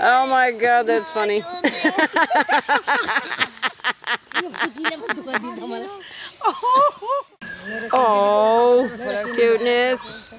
Oh my god, that's funny. oh, cuteness.